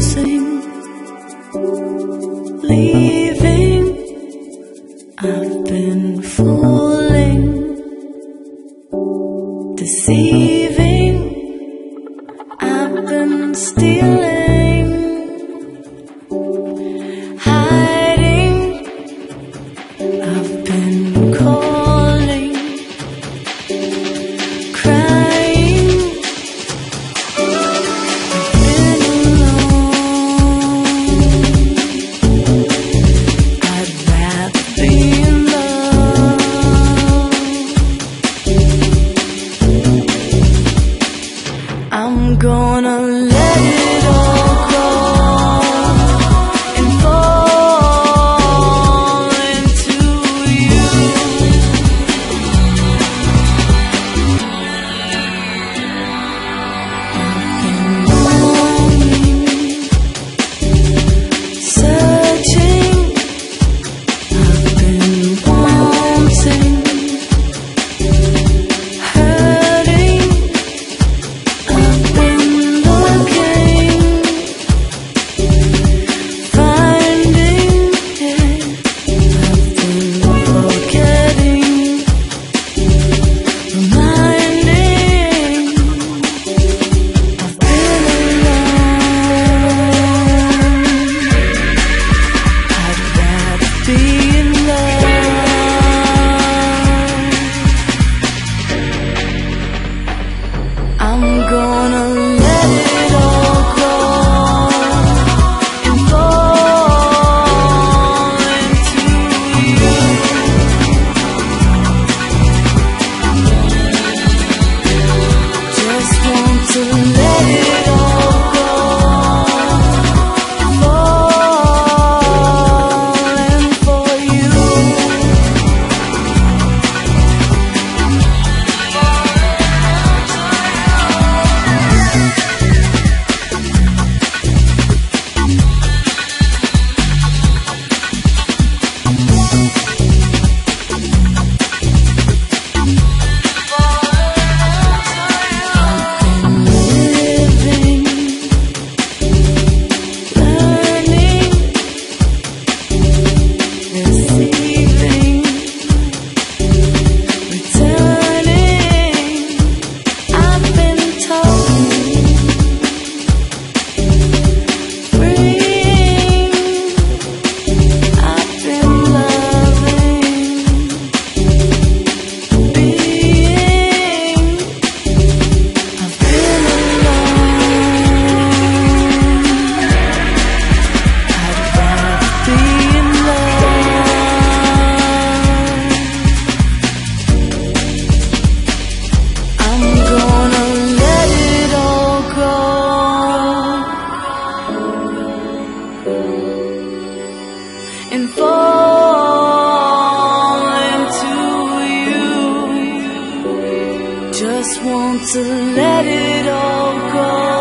losing, street. and fall into you. Just want to let it all go.